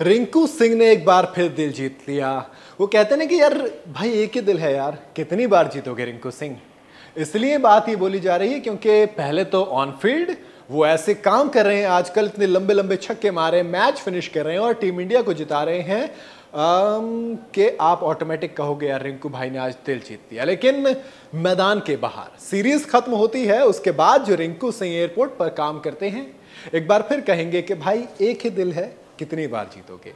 रिंकू सिंह ने एक बार फिर दिल जीत लिया। वो कहते ना कि, यार, भाई, एक ही दिल है यार। कितनी बार जीतोगे रिंकू सिंह? इसलिए बात ये बोली जा रही है क्योंकि पहले तो ऑन फ़ील्ड वो ऐसे काम कर रहे हैं आजकल, इतने लंबे लंबे छक्के मारे मैच फिनिश कर रहे हैं और टीम इंडिया को जिता रहे हैं। कि आप ऑटोमेटिक कहोगे, यार, रिंकू भाई ने आज दिल जीत लिया। लेकिन मैदान के बाहर सीरीज़ खत्म होती है, उसके बाद जो रिंकू सिंह एयरपोर्ट पर काम करते हैं, एक बार फिर कहेंगे कि, भाई, एक ही दिल है कितनी बार जीतोगे?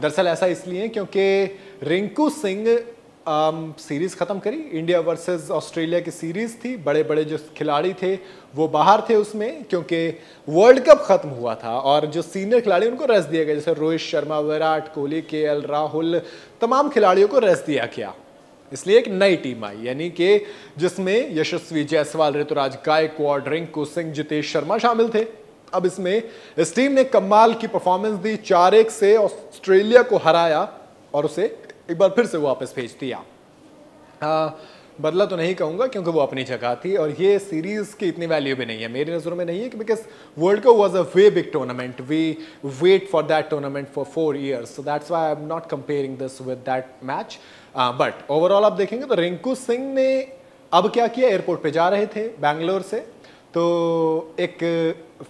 दरअसल ऐसा इसलिए क्योंकि रिंकू सिंह सीरीज़ खत्म करी। इंडिया वर्सेस ऑस्ट्रेलिया की सीरीज़ थी। बड़े बड़े जो खिलाड़ी थे, वो बाहर थे उसमें क्योंकि वर्ल्ड कप खत्म हुआ था और जो सीनियर खिलाड़ी उनको रेस्ट दिया गया, जैसे रोहित शर्मा, विराट कोहली, के एल राहुल, तमाम खिलाड़ियों को रेस्ट दिया गया। इसलिए एक नई टीम आई, यानी कि जिसमें यशस्वी जायसवाल, ऋतुराज गायकवाड, रिंकू सिंह, जितेश शर्मा शामिल थे। अब इसमें इस टीम ने कमाल की परफॉर्मेंस दी चार एक से ऑस्ट्रेलिया को हराया और उसे एक बार फिर से वापस भेज दिया। आ, बदला तो नहीं कहूँगा क्योंकि वो अपनी जगह थी और ये सीरीज़ की इतनी वैल्यू भी नहीं है। मेरी नज़रों में नहीं है कि because world cup was a way big tournament we wait for that tournament for four years so that's why I am not comparing this with that match but overall आप देखेंगे तो रिंकू सिंह ने अब क्या किया? एयरपोर्ट पे जा रहे थे बैंगलोर से। तो एक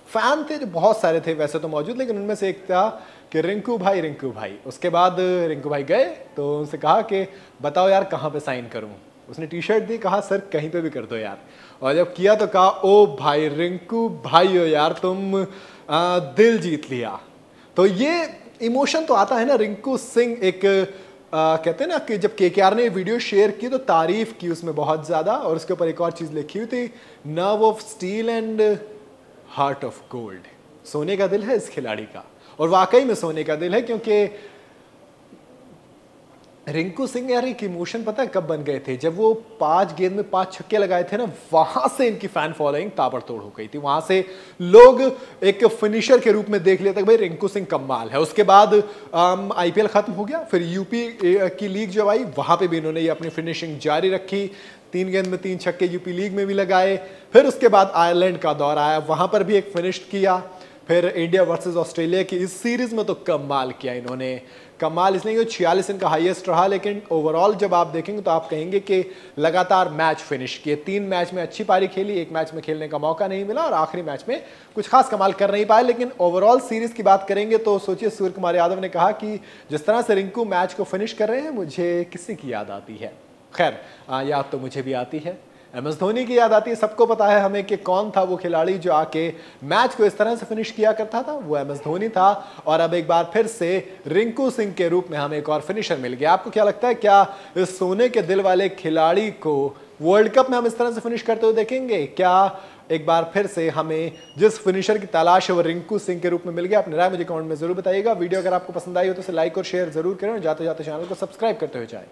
फ़ैन थे जो बहुत सारे थे वैसे तो मौजूद लेकिन उनमें से एक था कि रिंकू भाई रिंकू भाई। उसके बाद रिंकू भाई गए तो उनसे कहा कि बताओ यार कहाँ पे साइन करूँ? उसने टी शर्ट दी कहा सर कहीं पे भी कर दो यार। और जब किया तो कहा ओ भाई रिंकू भाई हो यार तुम आ, दिल जीत लिया। तो ये इमोशन तो आता है ना रिंकू सिंह एक आ, कहते हैं ना कि जब के आर ने वीडियो शेयर की तो तारीफ़ की उसमें बहुत ज़्यादा और उसके ऊपर एक और चीज़ लिखी हुई थी nerve of steel and heart of gold सोने का दिल है इस खिलाड़ी का। और वाकई में सोने का दिल है क्योंकि रिंकू सिंह यार, एक इमोशन पता है कब बन गए थे? जब वो पाँच गेंद में पाँच छक्के लगाए थे ना, वहाँ से इनकी फ़ैन फॉलोइंग ताबड़तोड़ हो गई थी। वहाँ से लोग एक फिनिशर के रूप में देख लेते भाई रिंकू सिंह कमाल है। उसके बाद आईपीएल खत्म हो गया। फिर यूपी की लीग जब आई, वहाँ पे भी इन्होंने ये अपनी फिनिशिंग जारी रखी। तीन गेंद में तीन छक्के यूपी लीग में भी लगाए। फिर उसके बाद आयरलैंड का दौर आया। वहाँ पर भी एक फिनिश किया। फिर इंडिया वर्सेस ऑस्ट्रेलिया की इस सीरीज़ में तो कमाल किया इन्होंने। कमाल, इसलिए छियालीस इनका हाईएस्ट रहा, लेकिन ओवरऑल जब आप देखेंगे तो आप कहेंगे कि लगातार मैच फिनिश किए। तीन मैच में अच्छी पारी खेली, एक मैच में खेलने का मौका नहीं मिला और आखिरी मैच में कुछ खास कमाल कर नहीं पाए। लेकिन ओवरऑल सीरीज़ की बात करेंगे तो सोचिए सूर्य कुमार यादव ने कहा कि जिस तरह से रिंकू मैच को फिनिश कर रहे हैं, मुझे किसी की याद आती है। खैर याद तो मुझे भी आती है। एम एस धोनी की याद आती है, सबको पता है हमें कि कौन था वो खिलाड़ी जो आके मैच को इस तरह से फिनिश किया करता था। वो एम एस धोनी था। और अब एक बार फिर से रिंकू सिंह के रूप में हमें एक और फिनिशर मिल गया। आपको क्या लगता है, क्या इस सोने के दिल वाले खिलाड़ी को वर्ल्ड कप में हम इस तरह से फिनिश करते हुए देखेंगे? क्या एक बार फिर से हमें जिस फिनिशर की तलाश है, वो रिंकू सिंह के रूप में मिल गया? अपने राय मुझे कमेंट में ज़रूर बताइएगा। वीडियो अगर आपको पसंद आई हो तो इसे लाइक और शेयर ज़रूर करें और जाते जाते चैनल को सब्सक्राइब करते हुए जाए।